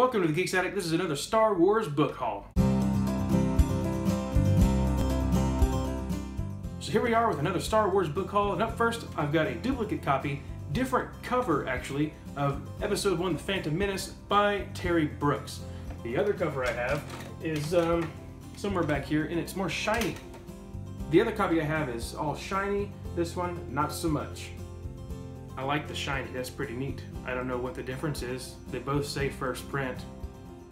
Welcome to the Geeks Attic. This is another Star Wars book haul. So here we are with another Star Wars book haul, and up first I've got a duplicate copy, different cover actually, of Episode 1 The Phantom Menace by Terry Brooks. The other cover I have is um, somewhere back here, and it's more shiny. The other copy I have is all shiny, this one not so much. I like the shiny, that's pretty neat. I don't know what the difference is. They both say first print.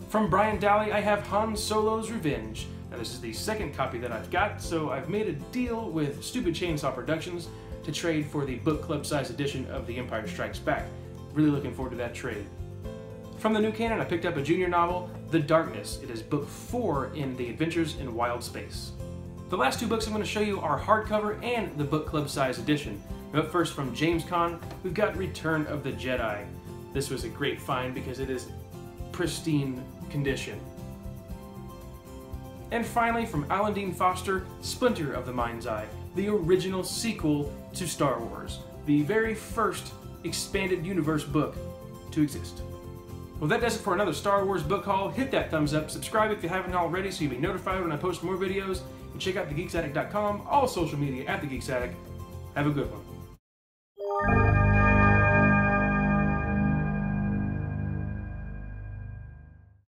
From Brian Daley, I have Han Solo's Revenge. Now this is the second copy that I've got, so I've made a deal with Stupid Chainsaw Productions to trade for the book club size edition of The Empire Strikes Back. Really looking forward to that trade. From the new canon, I picked up a junior novel, The Darkness. It is book four in the Adventures in Wild Space. The last two books I'm going to show you are hardcover and the book club size edition. But first, from James Kahn, we've got Return of the Jedi. This was a great find because it is pristine condition. And finally, from Alan Dean Foster, Splinter of the Mind's Eye, the original sequel to Star Wars, the very first expanded universe book to exist. Well, that does it for another Star Wars book haul. Hit that thumbs up, subscribe if you haven't already so you'll be notified when I post more videos, and check out thegeeksattic.com, all social media at The Geeks Attic. Have a good one.